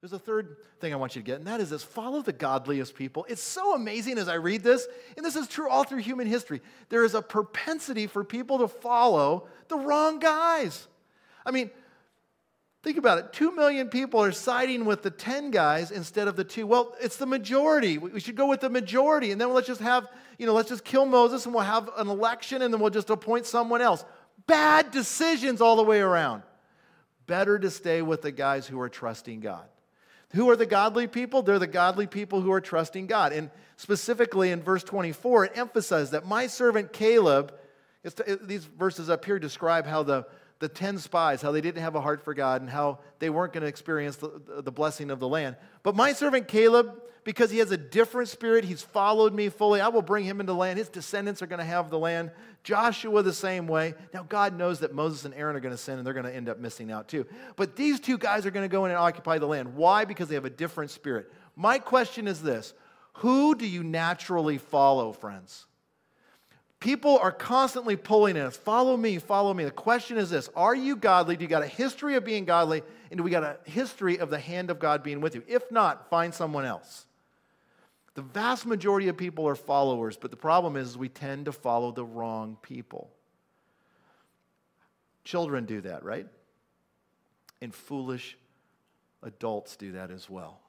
There's a third thing I want you to get, and that is this follow the godliest people. It's so amazing as I read this, and this is true all through human history. There is a propensity for people to follow the wrong guys. I mean, think about it. Two million people are siding with the 10 guys instead of the two. Well, it's the majority. We should go with the majority, and then let's just have, you know, let's just kill Moses and we'll have an election and then we'll just appoint someone else. Bad decisions all the way around. Better to stay with the guys who are trusting God. Who are the godly people? They're the godly people who are trusting God. And specifically in verse 24, it emphasizes that my servant Caleb, these verses up here describe how the, the 10 spies, how they didn't have a heart for God and how they weren't going to experience the, the blessing of the land. But my servant Caleb, because he has a different spirit, he's followed me fully. I will bring him into the land. His descendants are going to have the land. Joshua the same way. Now, God knows that Moses and Aaron are going to sin and they're going to end up missing out too. But these two guys are going to go in and occupy the land. Why? Because they have a different spirit. My question is this Who do you naturally follow, friends? People are constantly pulling in us. Follow me, follow me. The question is this Are you godly? Do you got a history of being godly? And do we got a history of the hand of God being with you? If not, find someone else. The vast majority of people are followers, but the problem is we tend to follow the wrong people. Children do that, right? And foolish adults do that as well.